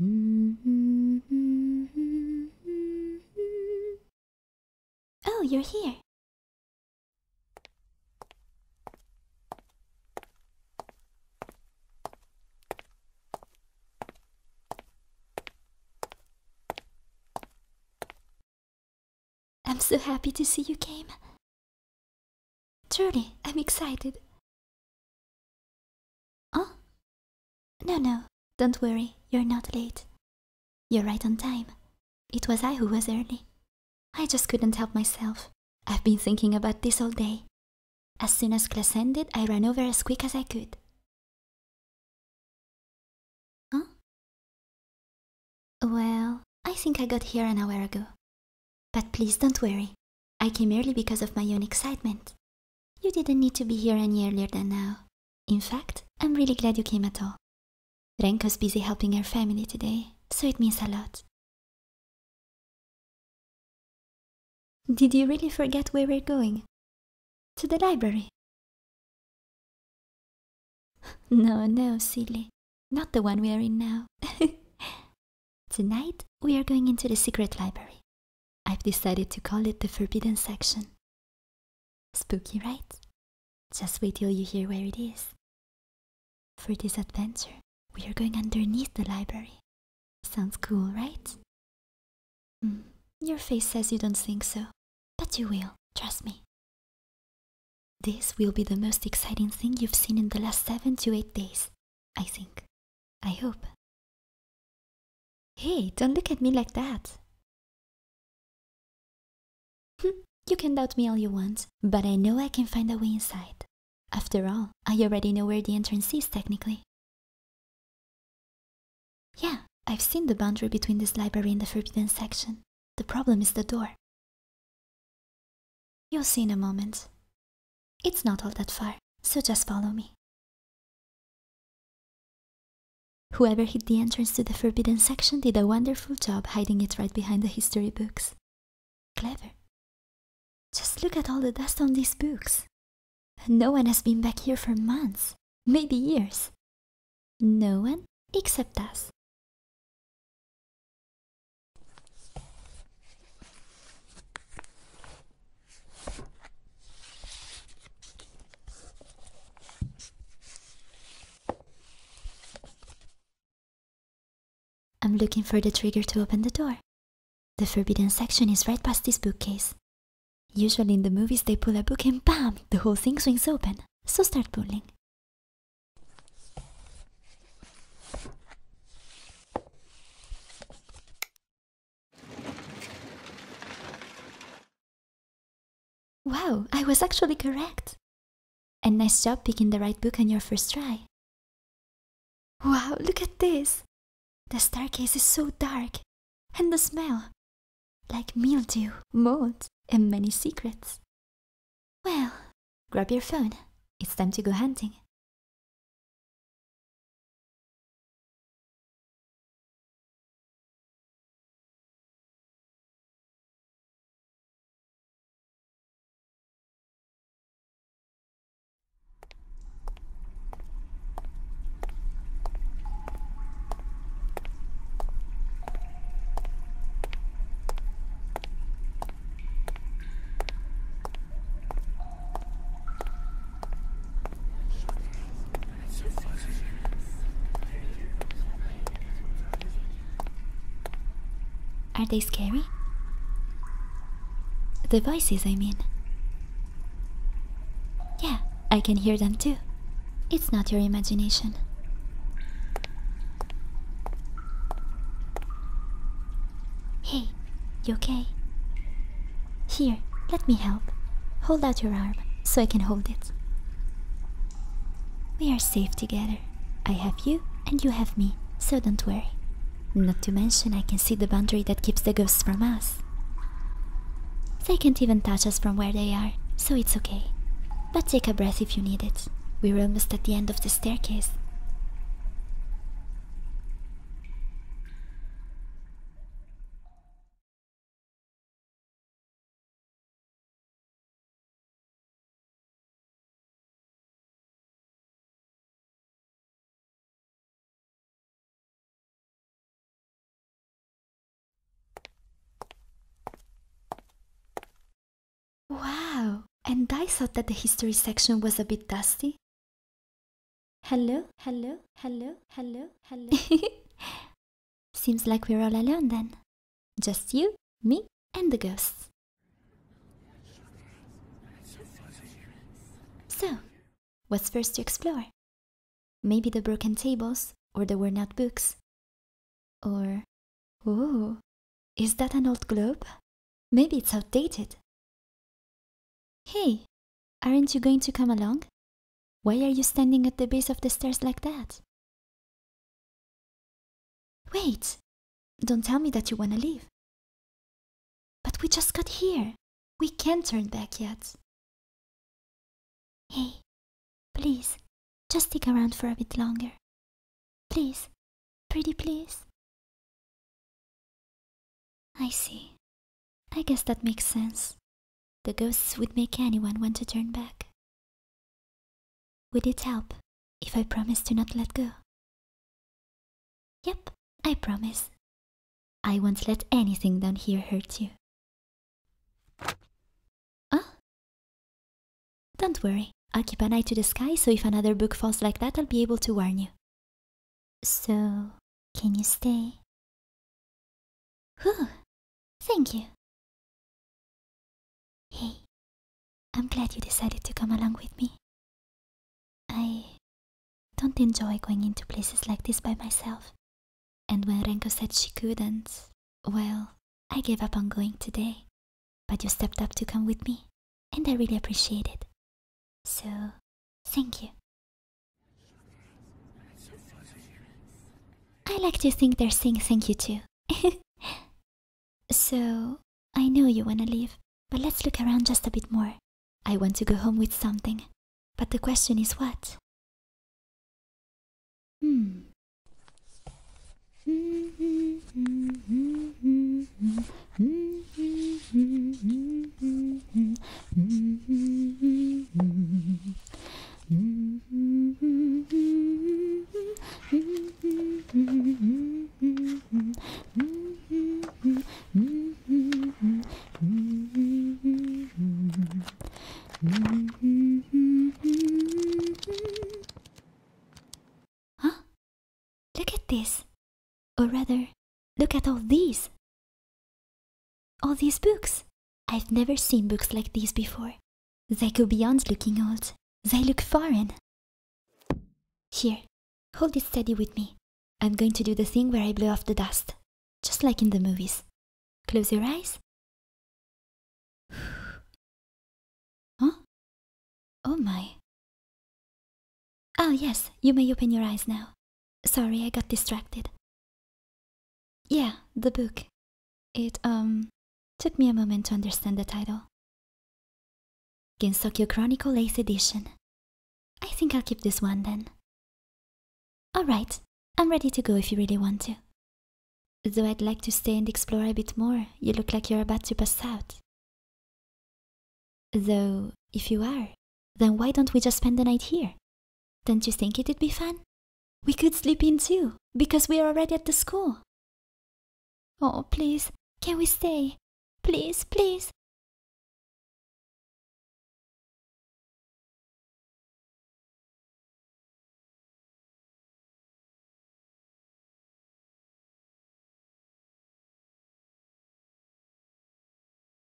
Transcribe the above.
Oh, you're here. I'm so happy to see you came. Truly, I'm excited. Oh? No, no, don't worry, you're not late. You're right on time. It was I who was early. I just couldn't help myself. I've been thinking about this all day. As soon as class ended, I ran over as quick as I could. Huh? Well, I think I got here an hour ago. But please don't worry. I came early because of my own excitement. You didn't need to be here any earlier than now. In fact, I'm really glad you came at all. Renko's busy helping her family today, so it means a lot. Did you really forget where we're going? To the library? No, no, silly. Not the one we are in now. Tonight, we are going into the secret library. I've decided to call it the Forbidden Section. Spooky, right? Just wait till you hear where it is. For this adventure, we are going underneath the library. Sounds cool, right? Hmm, your face says you don't think so, but you will, trust me. This will be the most exciting thing you've seen in the last seven to eight days, I think. I hope. Hey, don't look at me like that. Hm, you can doubt me all you want, but I know I can find a way inside. After all, I already know where the entrance is technically. Yeah, I've seen the boundary between this library and the forbidden section. The problem is the door. You'll see in a moment. It's not all that far, so just follow me. Whoever hid the entrance to the forbidden section did a wonderful job hiding it right behind the history books. Clever. Just look at all the dust on these books. No one has been back here for months, maybe years. No one except us. I'm looking for the trigger to open the door. The forbidden section is right past this bookcase. Usually in the movies they pull a book and bam, the whole thing swings open. So start pulling. Wow, I was actually correct. And nice job picking the right book on your first try. Wow, look at this. The staircase is so dark. And the smell. Like mildew, mold, and many secrets. Well, grab your phone. It's time to go hunting. Are they scary? The voices, I mean. Yeah, I can hear them too. It's not your imagination. Hey, you okay? Here, let me help. Hold out your arm so I can hold it. We are safe together. I have you and you have me, so don't worry. Not to mention, I can see the boundary that keeps the ghosts from us. They can't even touch us from where they are, so it's okay. But take a breath if you need it. We're almost at the end of the staircase. Wow, and I thought that the history section was a bit dusty. Hello, hello, hello, hello, hello. Seems like we're all alone then. Just you, me, and the ghosts. So, what's first to explore? Maybe the broken tables or the worn out books. Or, oh, is that an old globe? Maybe it's outdated. Hey, aren't you going to come along? Why are you standing at the base of the stairs like that? Wait, don't tell me that you want to leave. But we just got here. We can't turn back yet. Hey, please, just stick around for a bit longer. Please, pretty please. I see. I guess that makes sense. The ghosts would make anyone want to turn back. Would it help if I promise to not let go? Yep, I promise. I won't let anything down here hurt you. Oh? Don't worry, I'll keep an eye to the sky so if another book falls like that, I'll be able to warn you. So, can you stay? Whew, thank you. Hey, I'm glad you decided to come along with me. I don't enjoy going into places like this by myself. And when Renko said she couldn't, well, I gave up on going today. But you stepped up to come with me, and I really appreciate it. So, thank you. I like to think they're saying thank you too. so, I know you wanna leave, but let's look around just a bit more. I want to go home with something. But the question is what? Hmm. Huh? Look at this. Or rather, look at all these. All these books. I've never seen books like these before. They go beyond looking old. They look foreign. Here, hold it steady with me. I'm going to do the thing where I blow off the dust, just like in the movies. Close your eyes. Huh? Oh my. Oh, yes, you may open your eyes now. Sorry, I got distracted. Yeah, the book. It, um, took me a moment to understand the title. Gensokyo Chronicle 8th Edition. I think I'll keep this one then. Alright, I'm ready to go if you really want to. Though I'd like to stay and explore a bit more, you look like you're about to pass out. Though, if you are, then why don't we just spend the night here? Don't you think it'd be fun? We could sleep in too, because we're already at the school. Oh, please, can we stay? Please, please.